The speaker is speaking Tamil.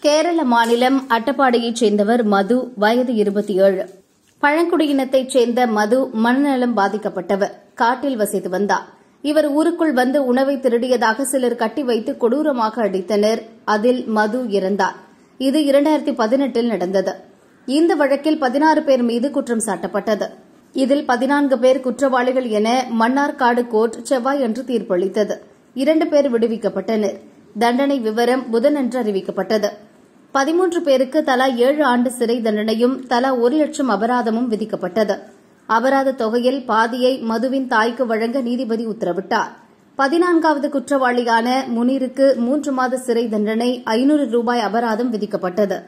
கேரள மாநிலம் அட்டப்பாடியைச் சேர்ந்தவர் மது வயது இருபத்தி ஏழு பழங்குடியினத்தைச் சேர்ந்த மது மனநலம் பாதிக்கப்பட்டவர். காட்டில் வசித்து வந்தார். இவர் ஊருக்குள் வந்து உணவை திருடியதாக சிலர் கட்டி வைத்து கொடூரமாக அடித்தனர். அதில் மது இறந்தார். இது இரண்டாயிரத்தி பதினெட்டில் நடந்தது. இந்த வழக்கில் பதினாறு பேர் மீது குற்றம் சாட்டப்பட்டது. இதில் பதினான்கு பேர் குற்றவாளிகள் என மன்னார்காடு கோர்ட் செவ்வாய் என்று தீர்ப்பளித்தது. இரண்டு பேர் விடுவிக்கப்பட்டனர். தண்டனை விவரம் புதனன்று அறிவிக்கப்பட்டது. பதிமூன்று பேருக்கு தலா ஏழு ஆண்டு சிறை தண்டனையும் தலா ஒரு லட்சம் அபராதமும் விதிக்கப்பட்டது. அபராத தொகையில் பாதியை மதுவின் தாய்க்கு வழங்க நீதிபதி உத்தரவிட்டார். பதினான்காவது குற்றவாளியான முனீருக்கு மூன்று மாத சிறை தண்டனை ஐநூறு ரூபாய் அபராதம் விதிக்கப்பட்டது.